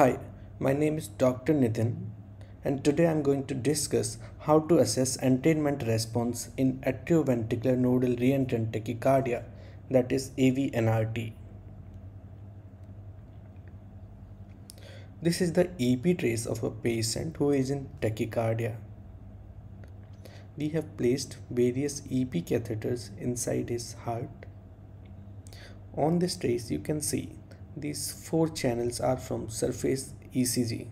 Hi, my name is Dr. Nitin and today I'm going to discuss how to assess entrainment response in atrioventricular nodal reentrant tachycardia that is AVNRT. This is the EP trace of a patient who is in tachycardia. We have placed various EP catheters inside his heart. On this trace you can see these four channels are from surface ECG.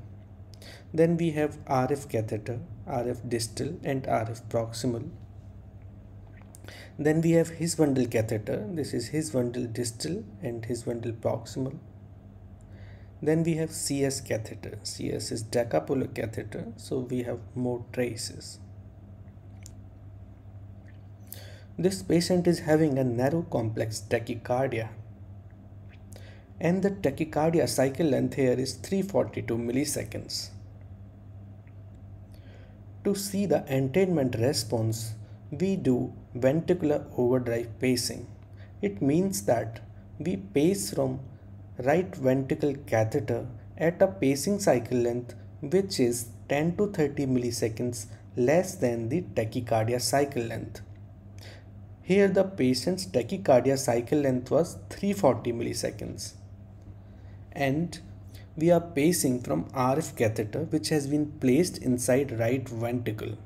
Then we have RV catheter, RV distal and RV proximal. Then we have His bundle catheter. This is His bundle distal and His bundle proximal. Then we have CS catheter. CS is decapolar catheter. So we have more traces. This patient is having a narrow complex tachycardia and the tachycardia cycle length here is 342 milliseconds. To see the entrainment response, we do ventricular overdrive pacing. It means that we pace from right ventricle catheter at a pacing cycle length which is 10 to 30 milliseconds less than the tachycardia cycle length. Here the patient's tachycardia cycle length was 340 milliseconds and we are pacing from RV catheter which has been placed inside right ventricle.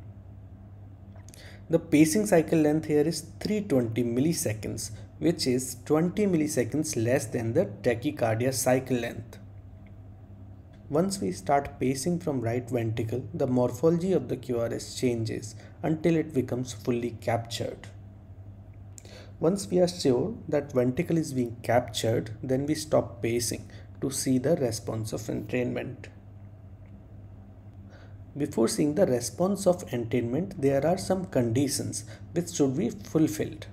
The pacing cycle length here is 320 milliseconds which is 20 milliseconds less than the tachycardia cycle length. Once we start pacing from right ventricle, the morphology of the QRS changes until it becomes fully captured. Once we are sure that ventricle is being captured, then we stop pacing to see the response of entrainment. Before seeing the response of entrainment, there are some conditions which should be fulfilled.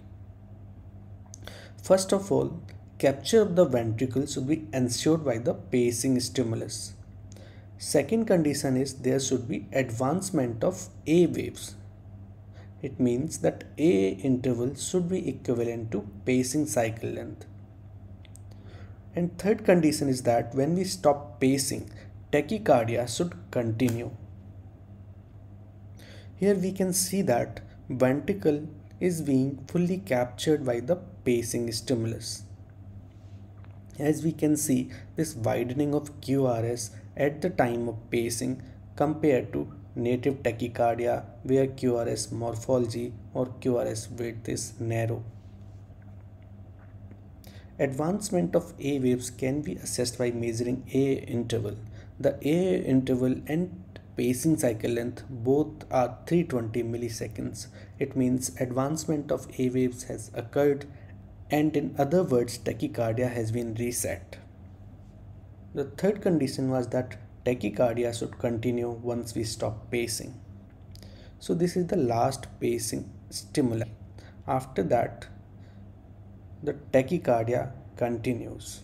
First of all, capture of the ventricle should be ensured by the pacing stimulus. Second condition is there should be advancement of A waves. It means that A interval should be equivalent to pacing cycle length. And third condition is that when we stop pacing, tachycardia should continue. Here we can see that ventricle is being fully captured by the pacing stimulus. As we can see this widening of QRS at the time of pacing compared to native tachycardia where QRS morphology or QRS width is narrow. Advancement of A waves can be assessed by measuring A interval. The A interval and pacing cycle length both are 320 milliseconds. It means advancement of A waves has occurred and in other words tachycardia has been reset. The third condition was that tachycardia should continue once we stop pacing. So this is the last pacing stimuli. After that the tachycardia continues.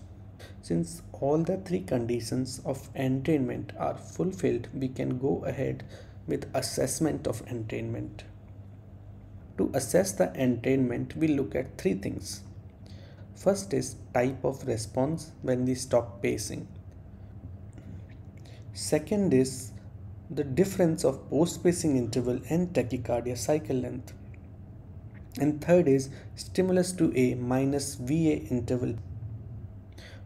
Since all the three conditions of entrainment are fulfilled, we can go ahead with assessment of entrainment. To assess the entrainment, we look at three things. First is type of response when we stop pacing. Second is the difference of post-pacing interval and tachycardia cycle length and third is stimulus to A minus VA interval.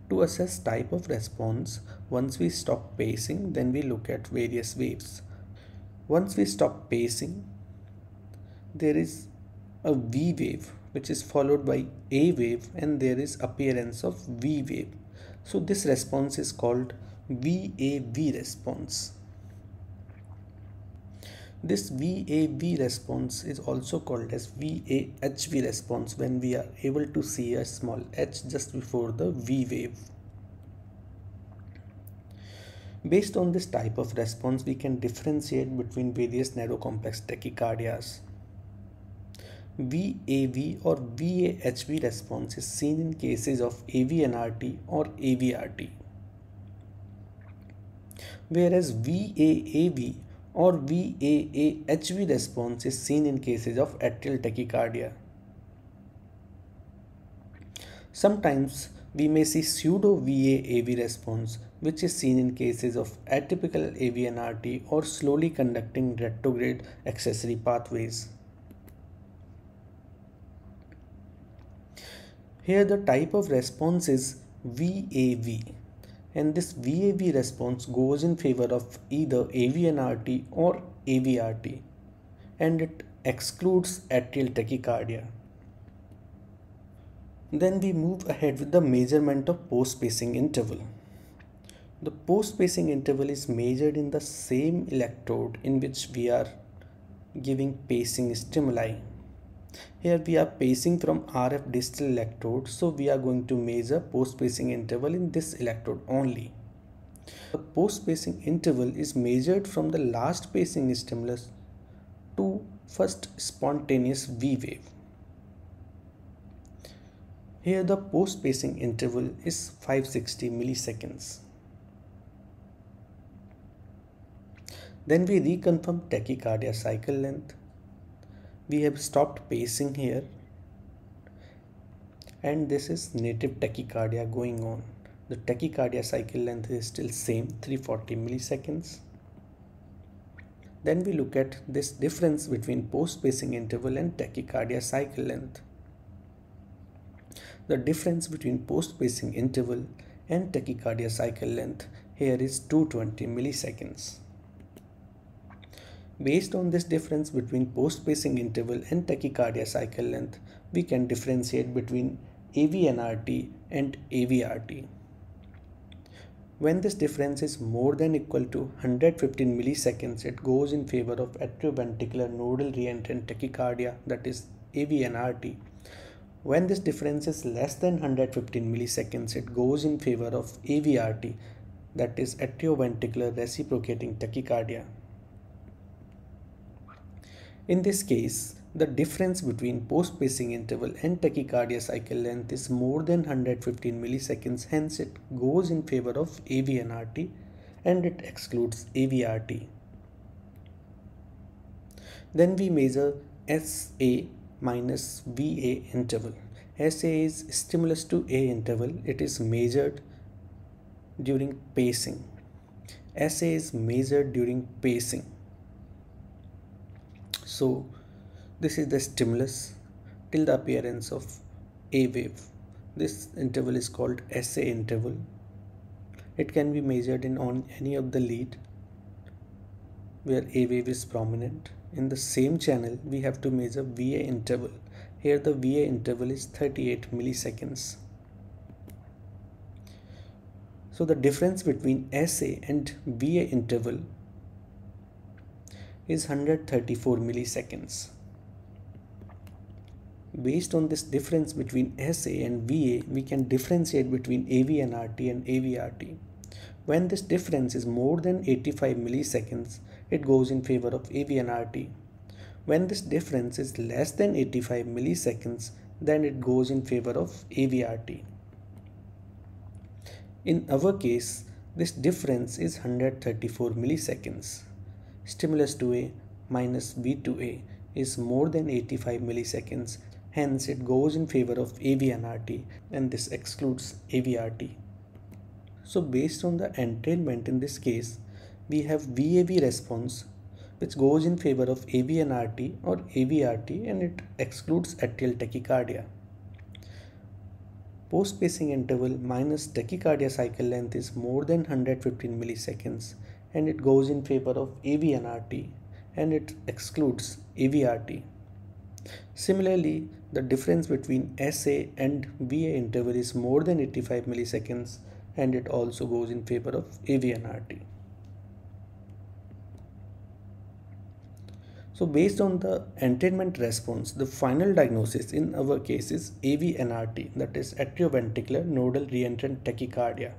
To assess type of response, once we stop pacing, then we look at various waves. Once we stop pacing, there is a V wave which is followed by A wave and there is appearance of V wave. So this response is called VAV response. This VAV response is also called as VAHV response when we are able to see a small h just before the V wave. Based on this type of response, we can differentiate between various narrow complex tachycardias. VAV or VAHV response is seen in cases of AVNRT or AVRT. Whereas VAAV or VAAHV response is seen in cases of atrial tachycardia. Sometimes we may see pseudo VA AV response, which is seen in cases of atypical AVNRT or slowly conducting retrograde accessory pathways. Here the type of response is VAV and this VAV response goes in favor of either AVNRT or AVRT and it excludes atrial tachycardia. Then we move ahead with the measurement of post-pacing interval. The post-pacing interval is measured in the same electrode in which we are giving pacing stimuli. Here we are pacing from RV distal electrode so we are going to measure post-pacing interval in this electrode only. The post-pacing interval is measured from the last pacing stimulus to first spontaneous V wave. Here the post-pacing interval is 560 milliseconds. Then we reconfirm tachycardia cycle length. We have stopped pacing here and this is native tachycardia going on. The tachycardia cycle length is still same 340 milliseconds. Then we look at this difference between post-pacing interval and tachycardia cycle length. The difference between post-pacing interval and tachycardia cycle length here is 220 milliseconds. Based on this difference between post-pacing interval and tachycardia cycle length, we can differentiate between AVNRT and AVRT. When this difference is more than equal to 115 milliseconds, it goes in favor of atrioventricular nodal reentrant tachycardia that is AVNRT when this difference is less than 115 milliseconds, it goes in favor of AVRT, that is atrioventricular reciprocating tachycardia. In this case, the difference between post-pacing interval and tachycardia cycle length is more than 115 milliseconds, hence it goes in favor of AVNRT and it excludes AVRT. Then we measure SA minus VA interval. SA is stimulus to A interval. It is measured during pacing. SA is measured during pacing. So this is the stimulus till the appearance of A wave. This interval is called SA interval. It can be measured in on any of the lead where A wave is prominent in the same channel we have to measure VA interval here the VA interval is 38 milliseconds so the difference between SA and VA interval is 134 milliseconds based on this difference between SA and VA we can differentiate between AVNRT and AVRT when this difference is more than 85 milliseconds it goes in favor of AVNRT. When this difference is less than 85 milliseconds, then it goes in favor of AVRT. In our case, this difference is 134 milliseconds. Stimulus 2A minus V2A is more than 85 milliseconds, hence it goes in favor of AVNRT and this excludes AVRT. So based on the entrainment in this case, we have VAV response which goes in favor of AVNRT or AVRT and it excludes atrial tachycardia. Post-pacing interval minus tachycardia cycle length is more than 115 milliseconds and it goes in favor of AVNRT and it excludes AVRT. Similarly, the difference between SA and VA interval is more than 85 milliseconds and it also goes in favor of AVNRT. So based on the entrainment response, the final diagnosis in our case is AVNRT, that is atrioventricular nodal reentrant tachycardia.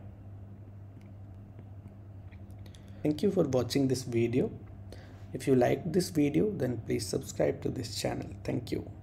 Thank you for watching this video. If you liked this video, then please subscribe to this channel. Thank you.